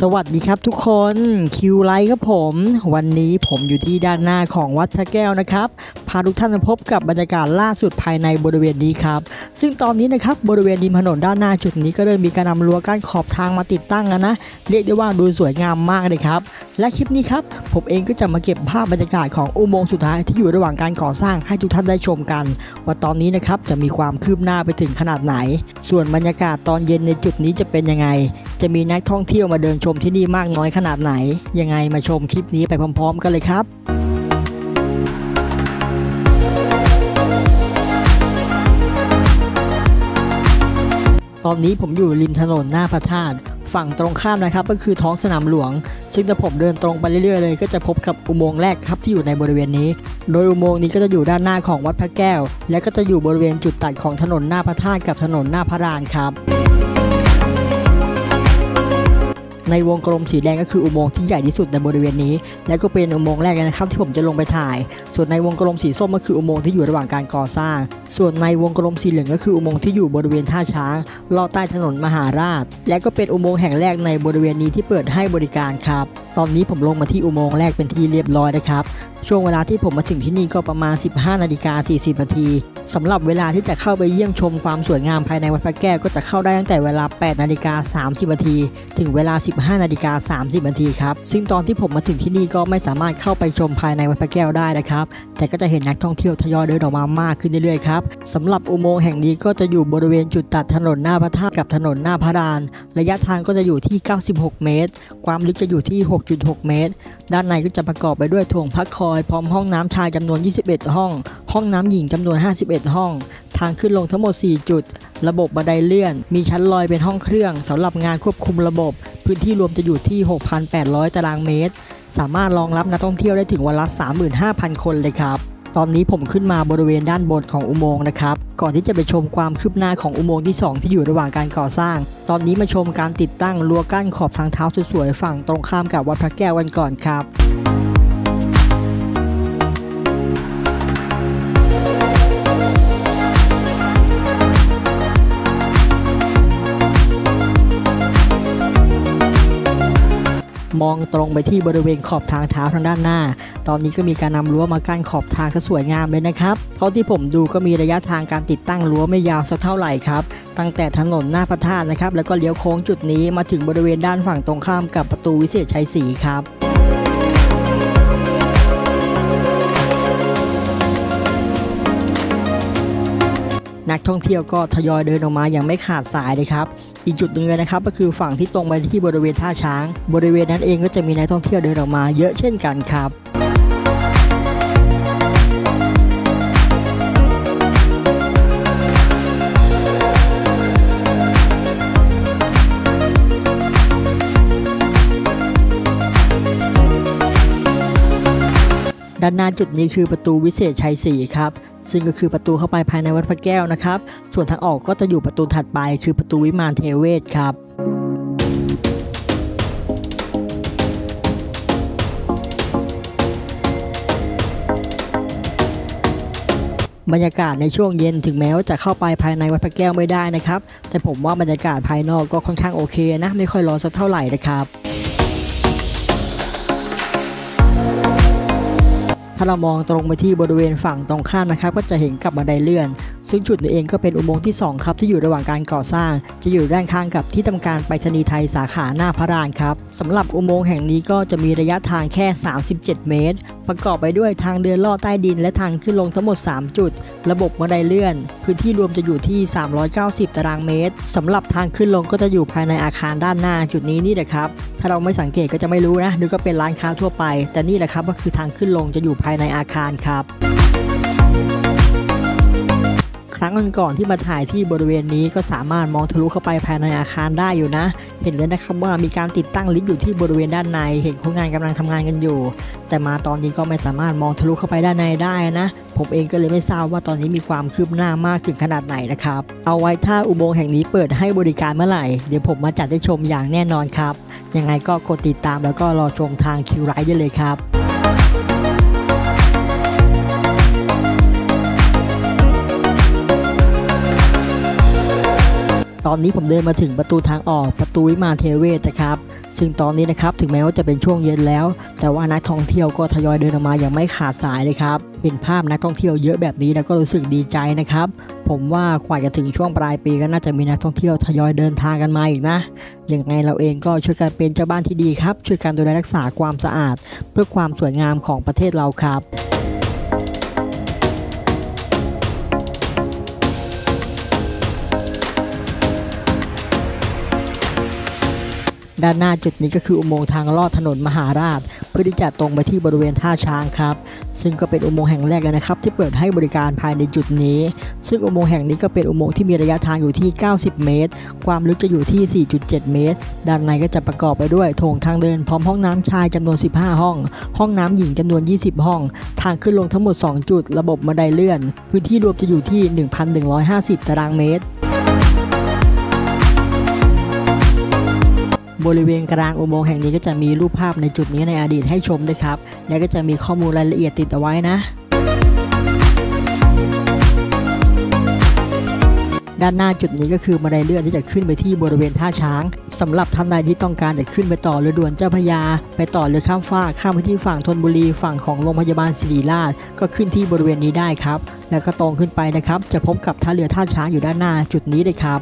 สวัสดีครับทุกคนคิวไลท์ครับผม วันนี้ผมอยู่ที่ด้านหน้าของวัดพระแก้วนะครับพาทุกท่านมาพบกับบรรยากาศล่าสุดภายในบริเวณนี้ครับซึ่งตอนนี้นะครับบริเวณริมถนนด้านหน้าจุดนี้ก็เริ่มมีการนำรั้วกั้นขอบทางมาติดตั้งแล้วนะเรียกได้ว่าดูสวยงามมากเลยครับ และคลิปนี้ครับ ผมเองก็จะมาเก็บภาพบรรยากาศของอุโมงค์สุดท้ายที่อยู่ระหว่างการก่อสร้างให้ทุกท่านได้ชมกัน ว่าตอนนี้นะครับจะมีความคืบหน้าไปถึงขนาดไหน ส่วนบรรยากาศตอนเย็นในจุดนี้จะเป็นยังไง จะมีนักท่องเที่ยวมาเดินชมที่นี่มากน้อยขนาดไหน ยังไงมาชมคลิปนี้ไปพร้อม ๆ กันเลยครับตอนนี้ผมอยู่ริมถนนหน้าพระธาตุ ฝั่งตรงข้ามนะครับ ก็คือท้องสนามหลวง ซึ่งถ้าผมเดินตรงไปเรื่อยๆเลย ก็จะพบกับอุโมงค์แรกครับที่อยู่ในบริเวณนี้ โดยอุโมงค์นี้ก็จะอยู่ด้านหน้าของวัดพระแก้ว และก็จะอยู่บริเวณจุดตัดของถนนหน้าพระธาตุกับถนนหน้าพระรานครับ ในวงกลมสีแดงก็คืออุโมงค์ที่ใหญ่ที่สุดในบริเวณนี้ และก็เป็นอุโมงค์แรกนะครับที่ผมจะลงไปถ่าย ส่วนในวงกลมสีส้มก็คืออุโมงค์ที่อยู่ระหว่างการก่อสร้าง ส่วนในวงกลมสีเหลืองก็คืออุโมงค์ที่อยู่บริเวณท่าช้างลอดใต้ถนนมหาราช และก็เป็นอุโมงค์แห่งแรกในบริเวณนี้ที่เปิดให้บริการครับ ตอนนี้ผมลงมาที่อุโมงค์แรกเป็นที่เรียบร้อยนะครับ ช่วงเวลาที่ผมมาถึงที่นี่ก็ประมาณ 15นาฬิกา40นาทีสำหรับเวลาที่จะเข้าไปเยี่ยมชมความสวยงามภายในวัดพระแก้วก็จะเข้าได้ตั้งแต่เวลา8นาฬิกา30นาทีถึงเวลา 15นาฬิกา30นาทีครับ ซึ่งตอนที่ผมมาถึงที่นี่ก็ไม่สามารถเข้าไปชมภายในวัดพระแก้วได้นะครับแต่ก็จะเห็นนักท่องเที่ยวทยอยเดินออกมามากขึ้นเรื่อยๆครับสำหรับอุโมงค์แห่งนี้ก็จะอยู่บริเวณจุดตัดถนนหน้าพระธาตุกับถนนหน้าพระราน ระยะทางก็จะอยู่ที่ 96 เมตร ความลึกจะอยู่ที่ 6.6 เมตร ด้านในก็จะประกอบไปด้วยโถงพักคอยพร้อมห้องน้ำชายจำนวน 21 ห้อง ห้องน้ำหญิงจำนวน 51 ห้อง ทางขึ้นลงทั้งหมด 4 จุด ระบบบันไดเลื่อน มีชั้นลอยเป็นห้องเครื่องสำหรับงานควบคุมระบบ พื้นที่รวมจะอยู่ที่ 6,800 ตารางเมตร สามารถรองรับนักท่องเที่ยวได้ถึงวันละ 35,000 คนเลยครับ ตอนนี้ผมขึ้นมาบริเวณด้านบนของอุโมงค์นะครับ ก่อนที่จะไปชมความคืบหน้าของอุโมงค์ที่ 2 ที่อยู่ระหว่างการก่อสร้าง ตอนนี้มาชมการติดตั้งรั้วกั้นขอบทางเท้าสวยๆฝั่งตรงข้ามกับวัดพระแก้วกันก่อนครับ มองตรงไปที่บริเวณขอบทางเท้าทางด้านหน้า ตอนนี้ก็มีการนำรั้วมากั้นขอบทางซะสวยงามเลยนะครับเท่าที่ผมดูก็มีระยะทางการติดตั้งรั้วไม่ยาวสักเท่าไหร่ครับ ตั้งแต่ถนนหน้าพระธาตุนะครับ แล้วก็เลี้ยวโค้งจุดนี้มาถึงบริเวณด้านฝั่งตรงข้ามกับประตูวิเศษชัยศรีครับนักท่องเที่ยวก็ทยอยเดินออกมาอย่างไม่ขาดสายเลยครับ อีกจุดหนึ่งเลยนะครับก็คือฝั่งที่ตรงไปที่บริเวณท่าช้าง บริเวณนั้นเองก็จะมีนักท่องเที่ยวเดินออกมาเยอะเช่นกันครับด้านหน้าจุดนี้คือประตูวิเศษชัยศรีครับ ซึ่งก็คือประตูเข้าไปภายในวัดพระแก้วนะครับ ส่วนทางออกก็จะอยู่ประตูถัดไป คือประตูวิมานเทเวศครับบรรยากาศในช่วงเย็นถึงแม้ว่าจะเข้าไปภายในวัดพระแก้วไม่ได้นะครับ แต่ผมว่าบรรยากาศภายนอกก็ค่อนข้างโอเคนะ ไม่ค่อยร้อนสักเท่าไหร่นะครับ ถ้าเรามองตรงไปที่บริเวณฝั่งตรงข้ามนะครับ ก็จะเห็นกับบันไดเลื่อน ซึ่งจุดนี้เองก็เป็นอุโมงค์ที่ 2 ครับ ที่อยู่ระหว่างการก่อสร้าง จะอยู่ด้านข้างกับที่ทำการไปรษณีย์ไทยสาขาหน้าพระรานครับสำหรับอุโมงค์แห่งนี้ก็จะมีระยะทางแค่ 37 เมตร ประกอบไปด้วยทางเดินลอดใต้ดิน และทางขึ้นลงทั้งหมด 3 จุด ระบบบันไดเลื่อน พื้นที่รวมจะอยู่ที่ 390 ตารางเมตรสำหรับทางขึ้นลงก็จะอยู่ภายในอาคารด้านหน้าจุดนี้นี่แหละครับถ้าเราไม่สังเกตก็จะไม่รู้นะนึกก็เป็นร้านค้าทั่วไป แต่นี่แหละครับก็คือทางขึ้นลงจะอยู่ภายในอาคารครับ ครั้งก่อนๆที่มาถ่ายที่บริเวณนี้ก็สามารถมองทะลุเข้าไปภายในอาคารได้อยู่นะ เห็นเลยนะครับว่ามีการติดตั้งลิฟต์อยู่ที่บริเวณด้านใน เห็นคนงานกำลังทำงานกันอยู่ แต่มาตอนนี้ก็ไม่สามารถมองทะลุเข้าไปด้านในได้นะ ผมเองก็เลยไม่ทราบว่าตอนนี้มีความคืบหน้ามากถึงขนาดไหนนะครับ เอาไว้ถ้าอุโมงค์แห่งนี้เปิดให้บริการเมื่อไหร่ เดี๋ยวผมมาจัดให้ชมอย่างแน่นอนครับ ยังไงก็กดติดตามแล้วก็รอชมทางคิวไรได้เลยครับ ตอนนี้ผมเดินมาถึงประตูทางออกประตูวิมานเทเวศนะครับซึ่งตอนนี้นะครับถึงแม้ว่าจะเป็นช่วงเย็นแล้ว แต่ว่านักท่องเที่ยวก็ทยอยเดินออกมาอย่างไม่ขาดสายเลยครับเห็นภาพนักท่องเที่ยวเยอะแบบนี้แล้วก็รู้สึกดีใจนะครับ ผมว่ากว่าจะถึงช่วงปลายปีก็น่าจะมีนักท่องเที่ยวทยอยเดินทางกันมาอีกนะยังไงเราเองก็ช่วยกันเป็นเจ้าบ้านที่ดีครับช่วยกันดูแลรักษาความสะอาด เพื่อความสวยงามของประเทศเราครับ ด้านหน้าจุดนี้ก็คืออุโมงค์ทางลอดถนนมหาราช เพื่อที่จะตรงไปที่บริเวณท่าช้างครับ ซึ่งก็เป็นอุโมงค์แห่งแรกเลยนะครับ ที่เปิดให้บริการภายในจุดนี้ ซึ่งอุโมงค์แห่งนี้ก็เป็นอุโมงค์ที่มีระยะทางอยู่ที่ 90 เมตร ความลึกจะอยู่ที่ 4.7 เมตร ด้านในก็จะประกอบไปด้วยโถงทางเดินพร้อมห้องน้ำชายจำนวน 15 ห้อง ห้องน้ำหญิงจำนวน 20 ห้อง ทางขึ้นลงทั้งหมด 2 จุด ระบบบันไดเลื่อน พื้นที่รวมจะอยู่ที่ 1,150 ตารางเมตร บริเวณกลางอุโมงค์แห่งนี้ก็จะมีรูปภาพในจุดนี้ในอดีตให้ชมด้วยครับ และก็จะมีข้อมูลรายละเอียดติดเอาไว้นะ ด้านหน้าจุดนี้ก็คือบันไดเลื่อนที่จะขึ้นไปที่บริเวณท่าช้างสำหรับท่านใดที่ต้องการจะขึ้นไปต่อเรือด่วนเจ้าพยา ไปต่อเรือข้ามฟากข้ามไปที่ฝั่งธนบุรีฝั่งของโรงพยาบาลศิริราชก็ขึ้นที่บริเวณนี้ได้ครับ แล้วก็ตรงขึ้นไปนะครับ จะพบกับท่าเรือท่าช้างอยู่ด้านหน้าจุดนี้เลยครับ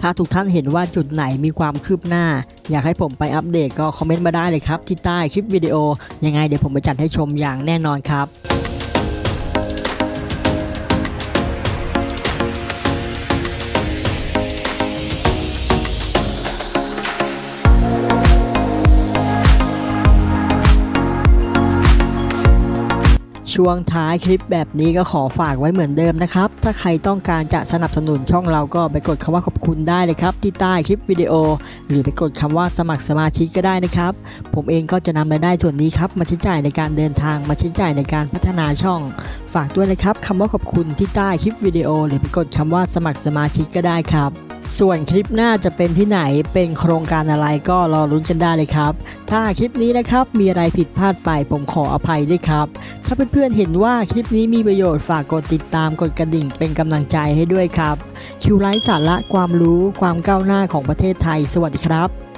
ถ้าทุกท่านเห็นว่าจุดไหนมีความคืบหน้า อยากให้ผมไปอัปเดตก็คอมเมนต์มาได้เลยครับที่ใต้คลิปวิดีโอยังไงเดี๋ยวผมไปจัดให้ชมอย่างแน่นอนครับ ช่วงท้ายคลิปแบบนี้ก็ขอฝากไว้เหมือนเดิมนะครับ ถ้าใครต้องการจะสนับสนุนช่องเราก็ไปกดคำว่าขอบคุณได้เลยครับ ที่ใต้คลิปวิดีโอ หรือไปกดคำว่าสมัครสมาชิกก็ได้นะครับ ผมเองก็จะนำรายได้ส่วนนี้ครับมาใช้จ่ายในการเดินทางมาใช้จ่ายในการพัฒนาช่อง ฝากด้วยนะครับคำว่าขอบคุณที่ใต้คลิปวิดีโอ หรือไปกดคำว่าสมัครสมาชิกก็ได้ครับ ส่วนคลิปหน้าจะเป็นที่ไหนเป็นโครงการอะไรก็รอลุ้นกันได้เลยครับ ถ้าคลิปนี้นะครับมีอะไรผิดพลาดไปผมขออภัยด้วยครับ ถ้าเพื่อนๆเห็นว่าคลิปนี้มีประโยชน์ฝากกดติดตามกดกระดิ่งเป็นกำลังใจให้ด้วยครับคิวไลฟ์สาระความรู้ความก้าวหน้าของประเทศไทย สวัสดีครับ